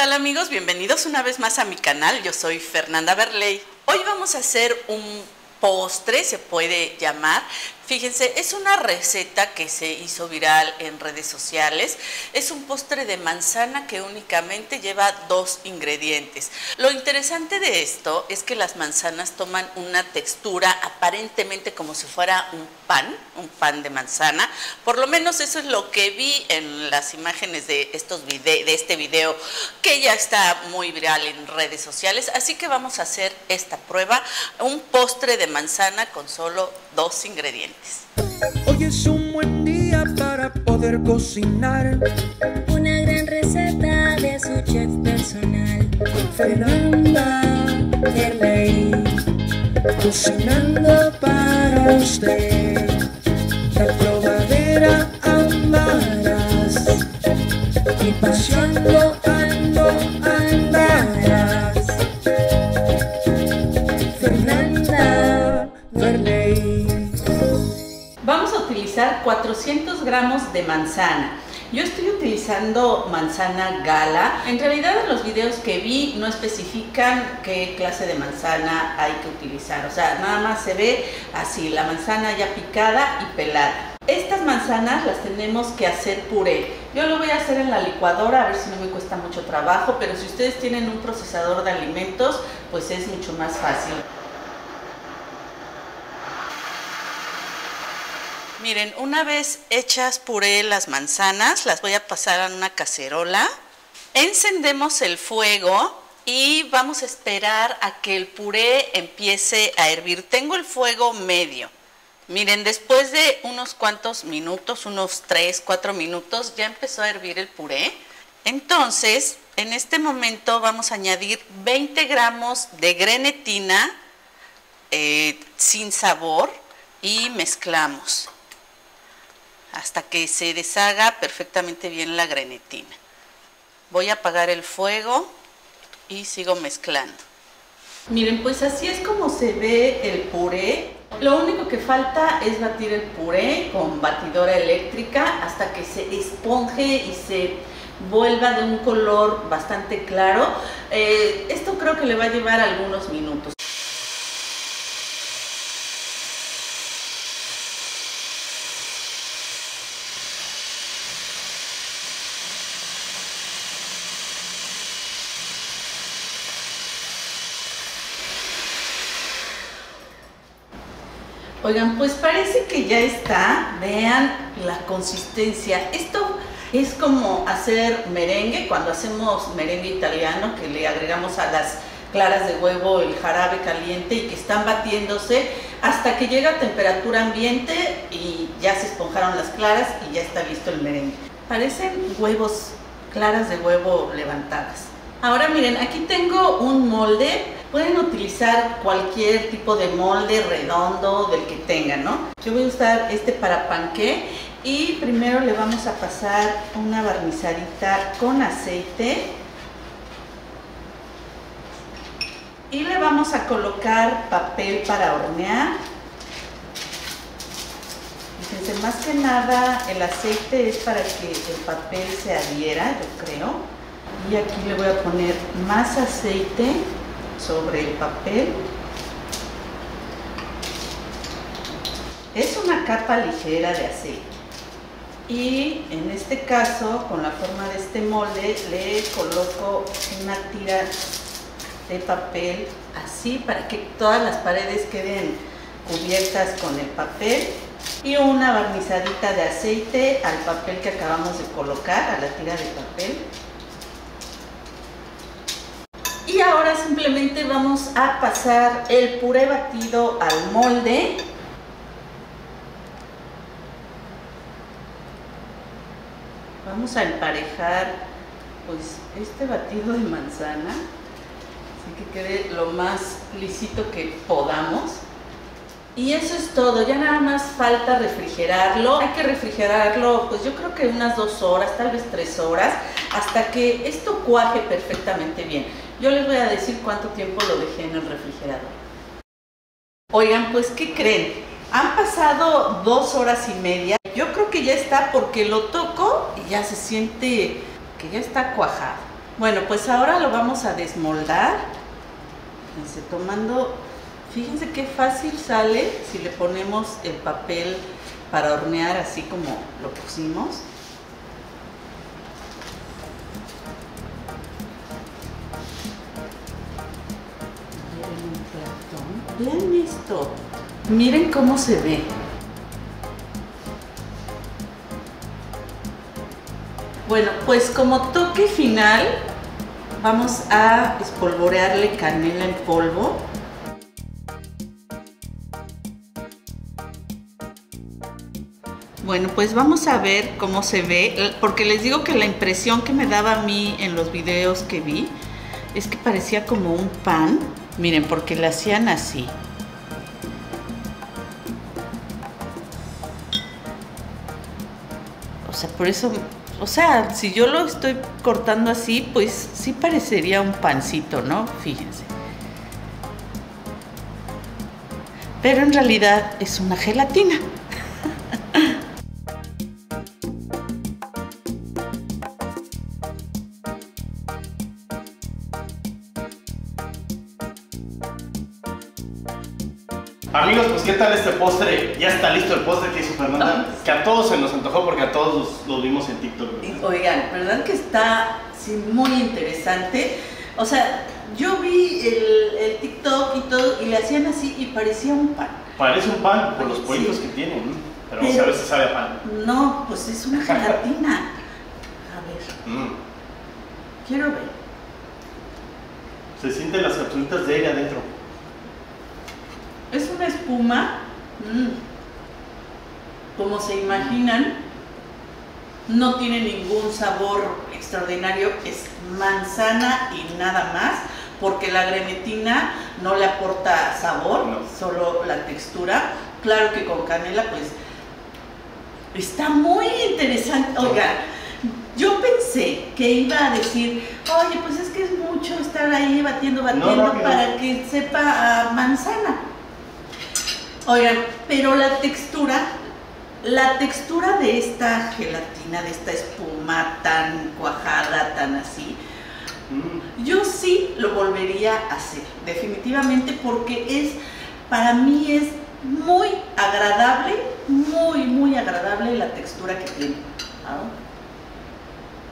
tal amigos? Bienvenidos una vez más a mi canal. Yo soy Fernanda Berley. Hoy vamos a hacer un postre, se puede llamar. Fíjense, es una receta que se hizo viral en redes sociales. Es un postre de manzana que únicamente lleva dos ingredientes. Lo interesante de esto es que las manzanas toman una textura aparentemente como si fuera un pan, un pan de manzana. Por lo menos eso es lo que vi en las imágenes de, estos de este video que ya está muy viral en redes sociales. Así que vamos a hacer esta prueba, un postre de manzana con solo dos ingredientes. Hoy es un buen día para poder cocinar. Una gran receta de su chef personal. Fernanda Berley, cocinando para usted. La probadera amarás y paseando 400 gramos de manzana. Yo estoy utilizando manzana gala. En realidad en los videos que vi no especifican qué clase de manzana hay que utilizar. O sea, nada más se ve así, la manzana ya picada y pelada. Estas manzanas las tenemos que hacer puré. Yo lo voy a hacer en la licuadora, a ver si no me cuesta mucho trabajo, pero si ustedes tienen un procesador de alimentos, pues es mucho más fácil. Miren, una vez hechas puré las manzanas, las voy a pasar a una cacerola. Encendemos el fuego y vamos a esperar a que el puré empiece a hervir. Tengo el fuego medio. Miren, después de unos cuantos minutos, unos 3, 4 minutos, ya empezó a hervir el puré. Entonces, en este momento vamos a añadir 20 gramos de grenetina eh, sin sabor y mezclamos hasta que se deshaga perfectamente bien la grenetina. Voy a apagar el fuego y sigo mezclando. Miren, pues así es como se ve el puré. Lo único que falta es batir el puré con batidora eléctrica hasta que se esponje y se vuelva de un color bastante claro. Eh, esto creo que le va a llevar algunos minutos. Oigan, pues parece que ya está. Vean la consistencia. Esto es como hacer merengue, cuando hacemos merengue italiano, que le agregamos a las claras de huevo el jarabe caliente y que están batiéndose hasta que llega a temperatura ambiente y ya se esponjaron las claras y ya está listo el merengue. Parecen huevos, claras de huevo levantadas. Ahora miren, aquí tengo un molde. Pueden utilizar cualquier tipo de molde redondo del que tengan, ¿no? Yo voy a usar este para panqué y primero le vamos a pasar una barnizadita con aceite. Y le vamos a colocar papel para hornear. Fíjense, más que nada el aceite es para que el papel se adhiera, yo creo y aquí le voy a poner más aceite sobre el papel. Es una capa ligera de aceite. Y en este caso con la forma de este molde le coloco una tira de papel así para que todas las paredes queden cubiertas con el papel y una barnizadita de aceite al papel que acabamos de colocar, a la tira de papel y ahora simplemente vamos a pasar el puré batido al molde. Vamos a emparejar pues este batido de manzana, así que quede lo más lisito que podamos. Y eso es todo, ya nada más falta refrigerarlo. Hay que refrigerarlo, pues yo creo que unas dos horas, tal vez tres horas, hasta que esto cuaje perfectamente bien. Yo les voy a decir cuánto tiempo lo dejé en el refrigerador. Oigan, pues ¿qué creen? Han pasado dos horas y media. Yo creo que ya está porque lo toco y ya se siente que ya está cuajado. Bueno, pues ahora lo vamos a desmoldar. Fíjense, tomando, fíjense qué fácil sale si le ponemos el papel para hornear así como lo pusimos. Vean esto. Miren cómo se ve. Bueno, pues como toque final vamos a espolvorearle canela en polvo. Bueno, pues vamos a ver cómo se ve, porque les digo que la impresión que me daba a mí en los videos que vi es que parecía como un pan. Miren, porque le hacían así. O sea, por eso, o sea, si yo lo estoy cortando así, pues sí parecería un pancito, ¿no? Fíjense. Pero en realidad es una gelatina. Amigos, pues qué tal este postre. Ya está listo el postre que hizo Fernanda. Que a todos se nos antojó porque a todos lo vimos en TikTok. ¿verdad? Oigan, ¿verdad que está sí, muy interesante? O sea, yo vi el, el TikTok y todo y le hacían así y parecía un pan. Parece un pan por los Sí. pollitos que tiene, ¿no? pero, Pero- a veces sabe a pan. No, pues es una gelatina. A ver, Mm. quiero ver. Se sienten las capsulitas de aire adentro. Es una espuma. mm, Como se imaginan, no tiene ningún sabor extraordinario. Es manzana y nada más, porque la grenetina no le aporta sabor, No. solo la textura. Claro que con canela, pues está muy interesante. Oigan, yo pensé que iba a decir, oye, pues es que es mucho estar ahí batiendo, batiendo para que sepa a manzana. Oigan, pero la textura, la textura de esta gelatina, de esta espuma tan cuajada, tan así, Mm. yo sí lo volvería a hacer, definitivamente, porque es, para mí es muy agradable, muy, muy agradable la textura que tiene. Ah.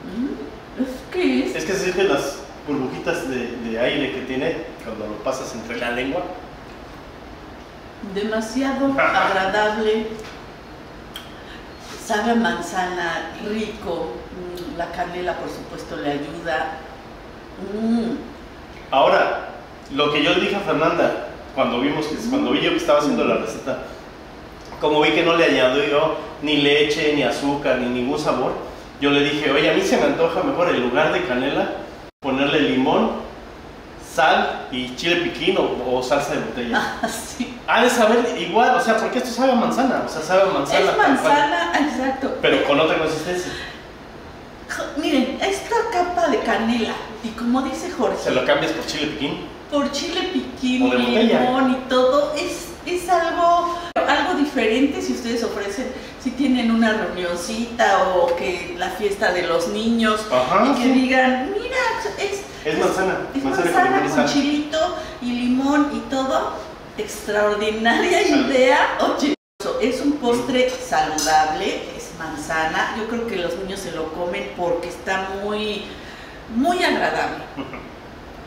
Mm, ¿Es que es? Es que se sienten las burbujitas de, de aire que tiene cuando lo pasas entre la lengua. Demasiado agradable, sabe a manzana, rico, mm, la canela por supuesto le ayuda. Mm, Ahora, lo que yo le dije a Fernanda cuando vimos que cuando vi yo que estaba haciendo la receta, como vi que no le añadió ni leche, ni azúcar, ni ningún sabor, yo le dije, oye, a mí se me antoja mejor en lugar de canela ponerle limón, sal y chile piquín o, o salsa de botella. así. Ha de saber igual, o sea, porque esto sabe a manzana, o sea, sabe a manzana. Es cual, manzana, exacto. Pero con otra consistencia. Miren, esta capa de canela, y como dice Jorge, Se lo cambias por chile piquín. por chile piquín, O de limón y todo, es, es algo, algo diferente si ustedes ofrecen, si tienen una reunioncita o que la fiesta de los niños, Ajá, y que sí. digan, mira, es, manzana, es manzana con manzana chilito y limón y todo, extraordinaria idea, oye, es un postre saludable, es manzana, yo creo que los niños se lo comen porque está muy, muy agradable.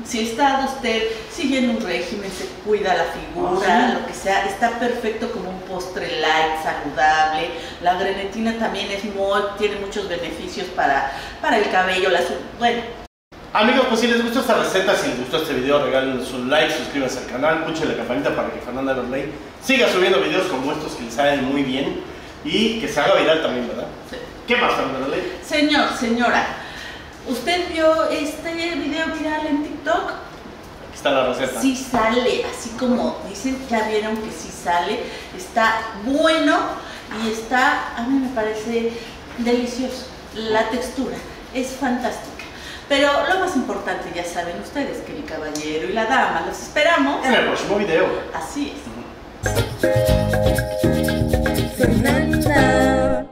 Si está usted siguiendo un régimen, se cuida la figura, Ah, sí. lo que sea, está perfecto como un postre light, saludable. La grenetina también es muy, tiene muchos beneficios para, para el cabello, las, bueno, Amigos, pues si les gustó esta receta, si les gustó este video, regalen su like, suscríbanse al canal, puchen la campanita para que Fernanda ley siga subiendo videos como estos que les salen muy bien y que se haga viral también, ¿verdad? sí. ¿Qué más, Fernanda Ley? Señor, señora, ¿usted vio este video viral en TikTok? Aquí está la receta. Sí sale, así como dicen, ya vieron que sí sale, está bueno y está, a mí me parece delicioso, la textura es fantástica. Pero lo más importante, ya saben ustedes, que el caballero y la dama los esperamos. En el próximo video. Así es. Fernanda.